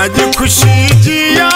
अज खुशी जिया